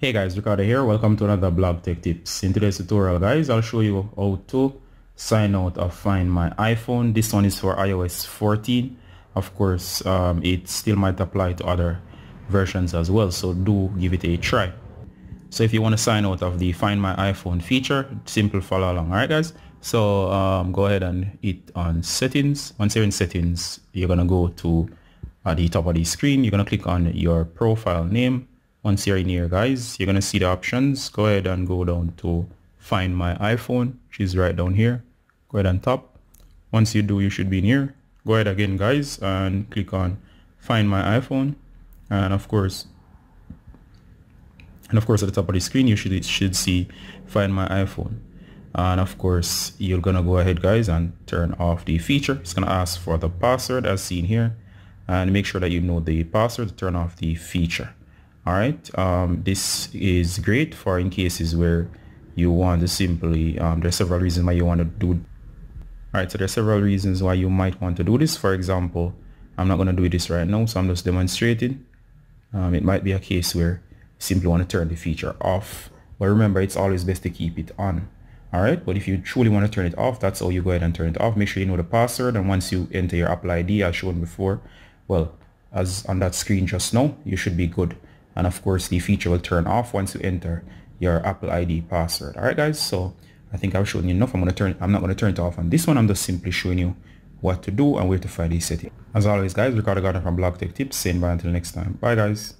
Hey guys, Ricardo here. Welcome to another blog tech tips. In today's tutorial guys, I'll show you how to sign out of Find My iPhone. This one is for iOS 14. Of course, um, it still might apply to other versions as well, so do give it a try. So if you want to sign out of the Find My iPhone feature, simple follow along. Alright guys, so um, go ahead and hit on settings. Once you're in settings, you're going to go to at the top of the screen. You're going to click on your profile name once you're in here guys you're gonna see the options. Go ahead and go down to find my iphone. Which is right down here. Go ahead and tap. once you do you should be in here. Go ahead again guys and click on find my iphone. And of course and of course at the top of the screen you should should see find my iphone. And of course you're gonna go ahead guys and turn off the feature. It's gonna ask for the password as seen here. And make sure that you know the password to turn off the feature all right um, this is great for in cases where you want to simply um, there's several reasons why you want to do all right so there's several reasons why you might want to do this. For example I'm not going to do this right now so I'm just demonstrating. Um, it might be a case where you simply want to turn the feature off. But remember it's always best to keep it on. All right but if you truly want to turn it off that's how you go ahead and turn it off. Make sure you know the password and once you enter your apple id as shown before well as on that screen just now you should be good and of course the feature will turn off once you enter your Apple ID password. All right guys so I think I've shown you enough. I'm going to turn I'm not going to turn it off on this one. I'm just simply showing you what to do and where to find these settings. As always guys Ricardo Gardener from Blog Tech Tips saying bye until next time. Bye guys